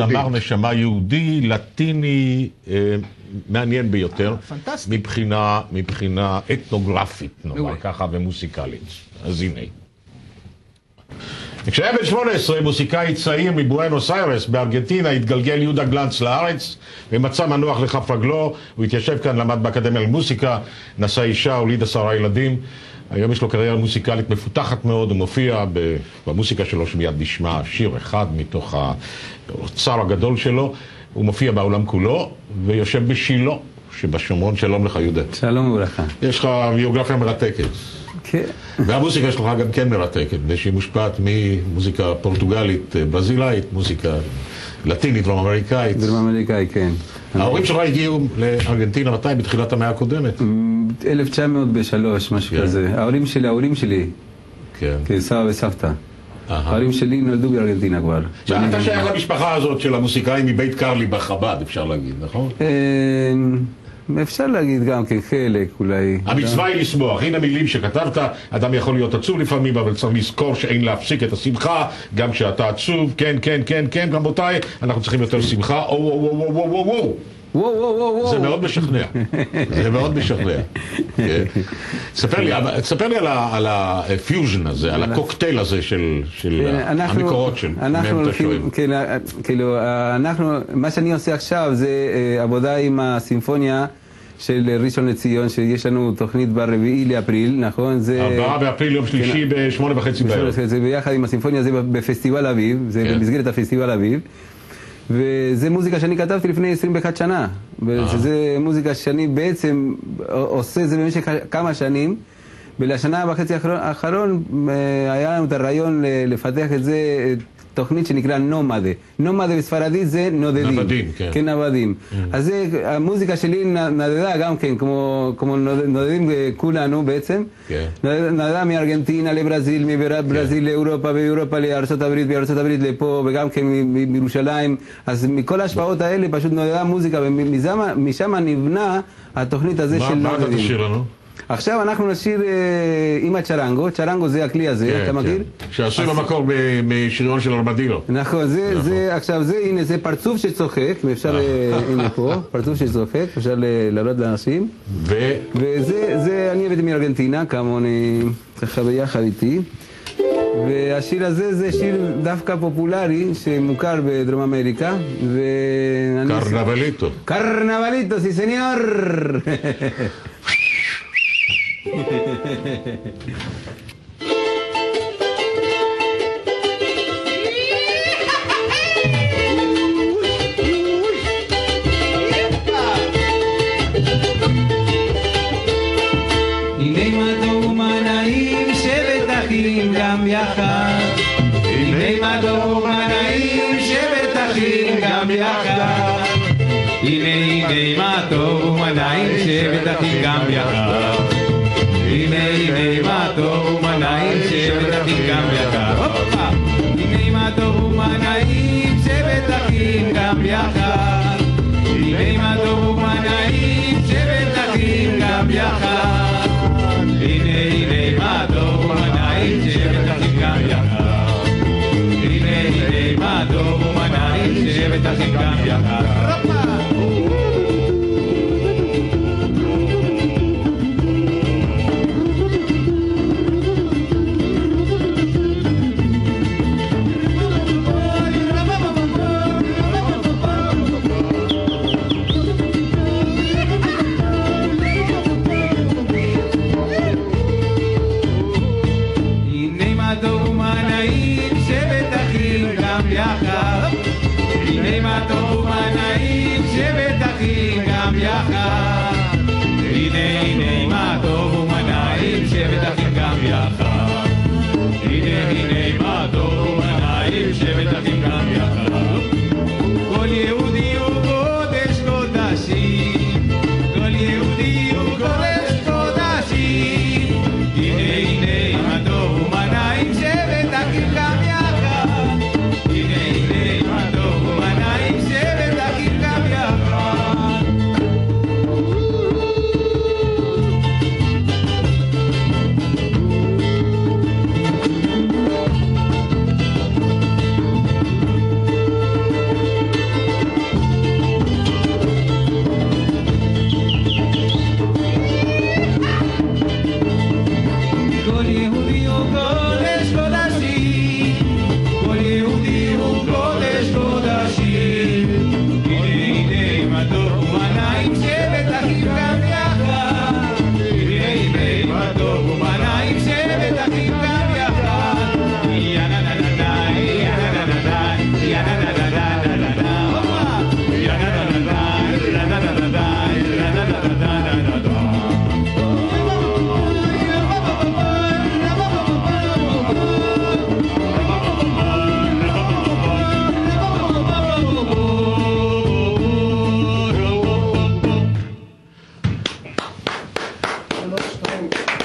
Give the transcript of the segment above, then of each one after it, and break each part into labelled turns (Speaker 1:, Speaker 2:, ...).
Speaker 1: זמר נשמה יהודי, לטיני, אה, מעניין ביותר.
Speaker 2: פנטסטי.
Speaker 1: מבחינה, מבחינה אתנוגרפית, נאמר. ככה, ומוסיקלית. אז הנה. כשהיה בן 18, מוסיקאי צעיר מבואנוס איירס בארגנטינה, התגלגל יהודה גלנץ לארץ ומצא מנוח לכף רגלו. הוא התיישב כאן, למד באקדמיה למוסיקה, נשא אישה, הוליד עשרה ילדים. היום יש לו קריירה מוסיקלית מפותחת מאוד, הוא מופיע במוסיקה שלו, שמיד נשמע שיר אחד מתוך האוצר הגדול שלו. הוא מופיע בעולם כולו ויושב בשילה שבשומרון. שלום לך, יהודה.
Speaker 3: שלום וברכה.
Speaker 1: יש לך ביוגרפיה מרתקת.
Speaker 3: כן.
Speaker 1: והמוזיקה שלך גם כן מרתקת, מפני שהיא מושפעת ממוזיקה פורטוגלית, אה, ברזילאית, מוזיקה לטינית, דרום אמריקאית.
Speaker 3: דרום אמריקאי, כן.
Speaker 1: ההורים שלך הגיעו לארגנטינה מתי? בתחילת המאה הקודמת.
Speaker 3: 1903, משהו
Speaker 1: כן.
Speaker 3: כזה. ההורים שלי, ההורים שלי,
Speaker 1: כן.
Speaker 3: כן, סבא וסבתא. ההורים שלי נולדו בארגנטינה כבר.
Speaker 1: אתה שייך למשפחה הזאת של המוסיקאים מבית קרלי בחב"ד, אפשר להגיד, נכון?
Speaker 3: אפשר להגיד גם כן חלק אולי.
Speaker 1: המצווה היא לשמוח, הנה מילים שכתבת, אדם יכול להיות עצוב לפעמים, אבל צריך לזכור שאין להפסיק את השמחה, גם כשאתה עצוב, כן, כן, כן, כן, רבותיי, אנחנו צריכים יותר שמחה, או, וואו, וואו, וואו, וואו, וואו, וואו.
Speaker 3: וואו וואו וואו.
Speaker 1: זה מאוד משכנע, זה מאוד משכנע. כן. ספר לי, על הפיוז'ן הזה, על הקוקטייל הזה של המקורות של מהם אתה שואב.
Speaker 3: כן, אה, כאילו, אה, אנחנו, מה שאני עושה עכשיו זה אה, עבודה עם הסימפוניה של ראשון לציון, שיש לנו תוכנית ברביעי לאפריל, נכון? זה...
Speaker 1: ארבעה באפריל, יום שלישי, בשמונה וחצי בערב.
Speaker 3: זה ביחד עם הסימפוניה, זה בפסטיבל אביב, זה
Speaker 1: כן.
Speaker 3: במסגרת הפסטיבל אביב. וזה מוזיקה שאני כתבתי לפני 21 שנה. וזה מוזיקה שאני בעצם עושה את זה במשך כמה שנים. ולשנה וחצי האחרון, אה, היה לנו את הרעיון לפתח את זה, אה, תוכנית שנקרא Nómada. Nómada בספרדית זה נודדים.
Speaker 1: נוודים, כן.
Speaker 3: כן, נוודים. אז זה, המוזיקה שלי נדדה גם כן, כמו, כמו נוד- נודדים אה, כולנו בעצם.
Speaker 1: כן.
Speaker 3: נד- נדדה מארגנטינה לברזיל, מברזיל לאירופה, מאירופה לארצות הברית, מארצות הברית לפה, וגם כן מירושלים. אז מכל ההשפעות האלה פשוט נודדה מוזיקה, ומשם נבנה התוכנית
Speaker 1: מה
Speaker 3: של
Speaker 1: מה אתה
Speaker 3: נודדים.
Speaker 1: תשאיר לנו?
Speaker 3: עכשיו אנחנו נשיר אה, עם הצ'רנגו, צ'רנגו זה הכלי הזה,
Speaker 1: כן,
Speaker 3: אתה
Speaker 1: כן.
Speaker 3: מכיר?
Speaker 1: שעשוי במקור משריון של ארמדילו.
Speaker 3: נכון, זה, זה, עכשיו זה, הנה, זה פרצוף שצוחק, ואפשר, אה, הנה פה, פרצוף שצוחק, אפשר ל- להראות לאנשים.
Speaker 1: ו...
Speaker 3: וזה, זה, אני הבאתי מארגנטינה, כמוני, ככה ביחד איתי. והשיר הזה זה שיר דווקא פופולרי, שמוכר בדרום אמריקה, ואני...
Speaker 1: קרנבליטו.
Speaker 3: קרנבליטו, סי סניור! גם יחד. הנה מה טוב ומה נעים שבת אחים גם יחד. הנה הנה מה טוב ומה נעים שבת אחים גם יחד הנה הנה מה טוב ומה נעים שבת אחים גם יחד הופה! הנה מה טוב ומה נעים שבת אחים גם יחד אחים גם יחד הנה הנה מה טוב ומה נעים שבת אחים גם יחד הנה הנה מה טוב ומה נעים שבת אחים גם יחד כל יהודי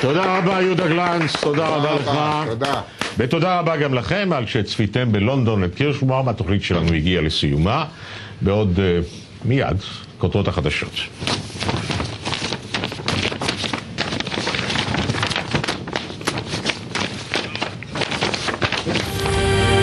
Speaker 3: תודה
Speaker 1: רבה, יהודה גלנץ, תודה רבה לך. ותודה רבה גם לכם על שצפיתם בלונדון את קירשנבאום, התוכנית שלנו הגיעה לסיומה. בעוד אה, מיד, כותרות החדשות.